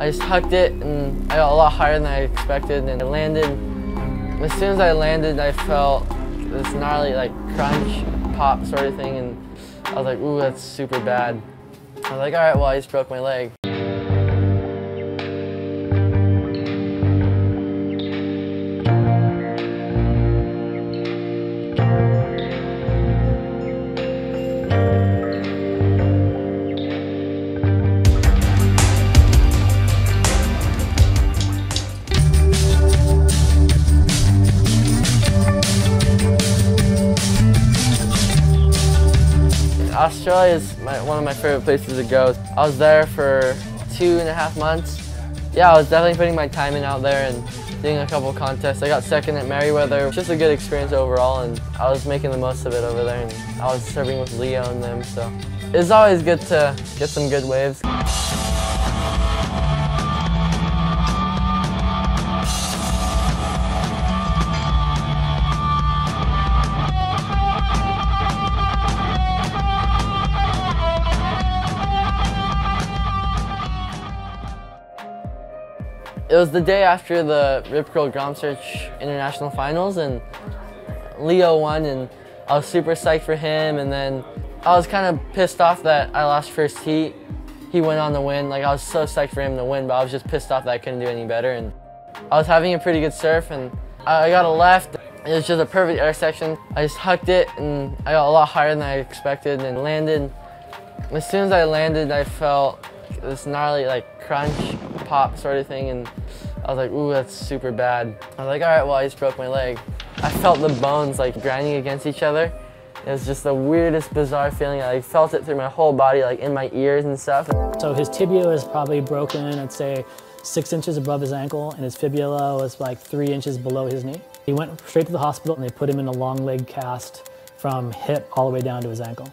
I just hucked it and I got a lot higher than I expected and I landed. As soon as I landed, I felt this gnarly like crunch, pop sort of thing and I was like, ooh, that's super bad. I was like, all right, well, I just broke my leg. Australia is my, one of my favorite places to go. I was there for two and a half months. Yeah, I was definitely putting my time in out there and doing a couple contests. I got second at Merewether. Just a good experience overall and I was making the most of it over there and I was serving with Leo and them, so it's always good to get some good waves. It was the day after the Rip Curl Grom Search International Finals and Leo won and I was super psyched for him and then I was kind of pissed off that I lost first heat. He went on to win. Like I was so psyched for him to win, but I was just pissed off that I couldn't do any better. And I was having a pretty good surf and I got a left. It was just a perfect air section. I just hucked it and I got a lot higher than I expected and landed. As soon as I landed, I felt this gnarly like crunch, pop sort of thing, and I was like, ooh, that's super bad. I was like, all right, well, I just broke my leg. I felt the bones like grinding against each other. It was just the weirdest, bizarre feeling. I felt it through my whole body, like in my ears and stuff. So his tibia is probably broken, I'd say six inches above his ankle, and his fibula was like three inches below his knee. He went straight to the hospital and they put him in a long leg cast from hip all the way down to his ankle.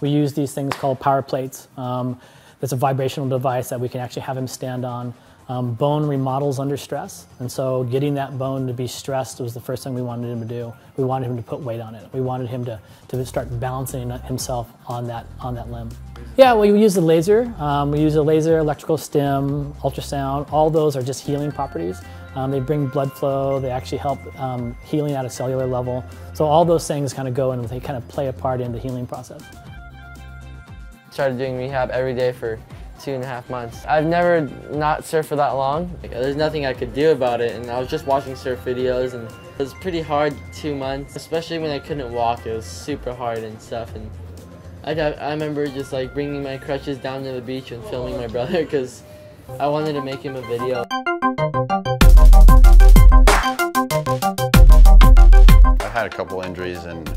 We use these things called power plates. Um, that's a vibrational device that we can actually have him stand on. Um, bone remodels under stress, and so getting that bone to be stressed was the first thing we wanted him to do. We wanted him to put weight on it. We wanted him to, to start balancing himself on that, on that limb. Yeah, well, we use the laser. Um, we use a laser, electrical stim, ultrasound. All those are just healing properties. Um, they bring blood flow. They actually help um, healing at a cellular level. So all those things kind of go and they kind of play a part in the healing process started doing rehab every day for two and a half months. I've never not surfed for that long. There's nothing I could do about it and I was just watching surf videos and it was pretty hard two months, especially when I couldn't walk. It was super hard and stuff and I, I remember just like bringing my crutches down to the beach and filming my brother because I wanted to make him a video. I've had a couple injuries and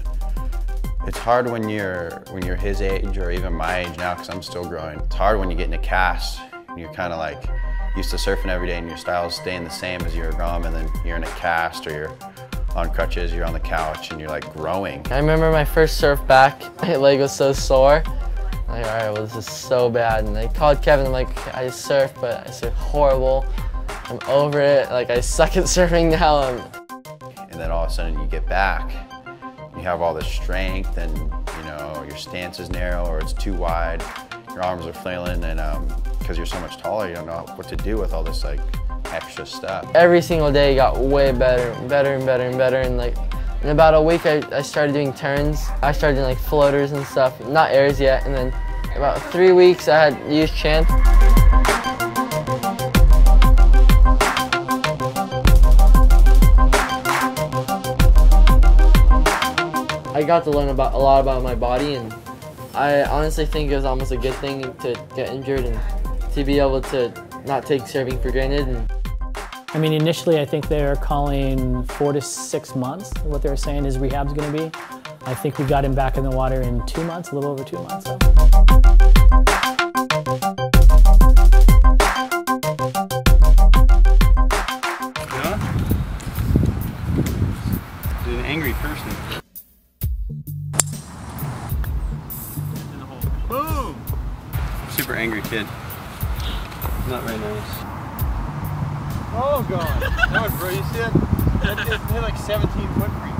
it's hard when you're when you're his age or even my age now because I'm still growing. It's hard when you get in a cast and you're kind of like used to surfing every day and your style's staying the same as you're grom and then you're in a cast or you're on crutches, you're on the couch and you're like growing. I remember my first surf back, my leg was so sore. Like, all right, well, this is so bad. And I called Kevin, I'm like, I surf, but I surf horrible. I'm over it. Like, I suck at surfing now. And then all of a sudden you get back you have all this strength and you know your stance is narrow or it's too wide, your arms are flailing and because um, you're so much taller you don't know what to do with all this like extra stuff. Every single day got way better, better and better and better and like in about a week I, I started doing turns. I started doing like floaters and stuff, not airs yet and then about three weeks I had used chance. I got to learn about a lot about my body and I honestly think it was almost a good thing to get injured and to be able to not take serving for granted. And I mean, initially I think they're calling four to six months, what they're saying his rehab's gonna be. I think we got him back in the water in two months, a little over two months. So. an angry person. Angry kid. Not very nice. Oh god. that was bro, you see that? That hit like 17 foot.